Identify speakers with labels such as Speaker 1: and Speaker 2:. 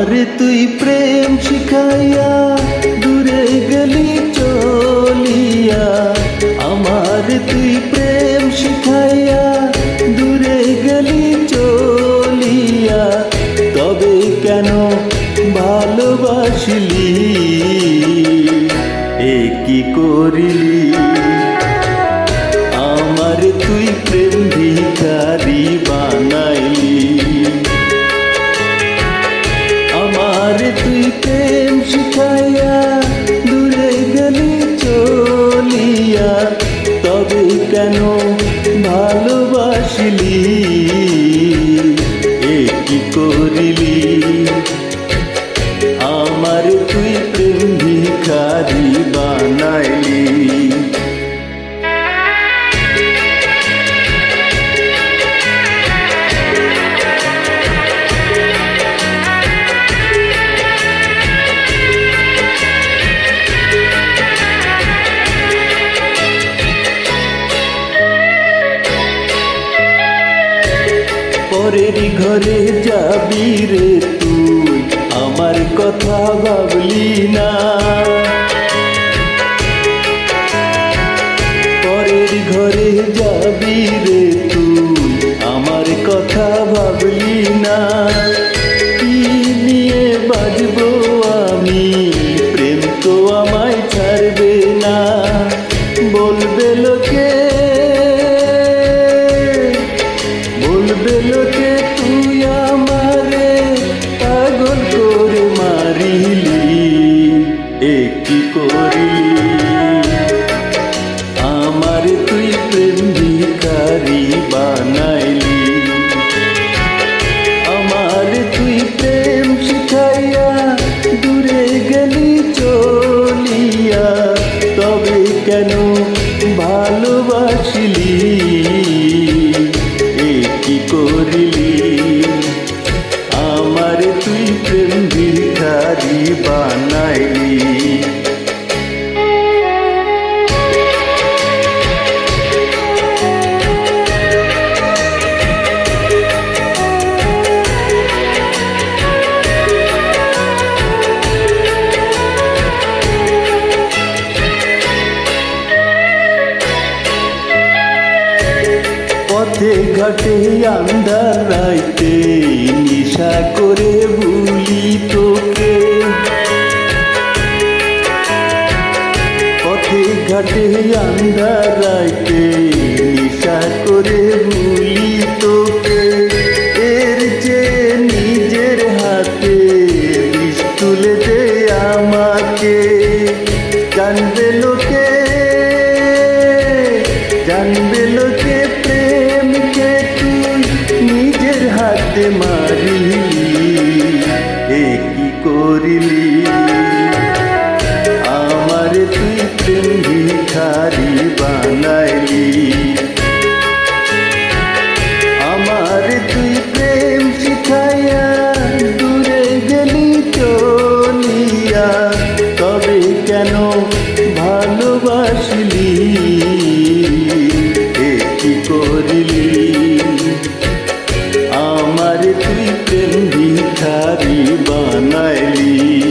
Speaker 1: আমারে তুই প্রেম শিখাইয়া দূরে গেলি চলিয়া, আমার তুই প্রেম শিখাইয়া দূরে গেলি চলিয়া, তবে কেন ভালোবাসিলি? এ কি করিলি? আমার তুই প্রেম করিলি। আমার পরের ঘরে যাবি রে তুই? আমার কথা ভাবলি না। দূরে গেলি চলিয়া তবে কেন ভালোবাসিলি? এ কি করিলি? আমার তুই প্রেম ভিখারি বানাইলি। পথে ঘাটে আন্ধার রাইতে নিশা করে ভুলি তোকে। পথে ঘাটে আন্ধার রাইতে নিশা করে ভুলি তোকে। এর যে নিজের হাতে তুলে দে আমাকে। জানবে মারিলি এ করিলি? আমার তুই প্রেম ভিখারি বানাইলি। আমার তুই প্রেম শিখাইয়া দূরে গেলি চলিয়া, তবে কেন ভালোবাসিলি? আমার তুই প্রেম ভিখারি বানাইলি